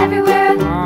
everywhere.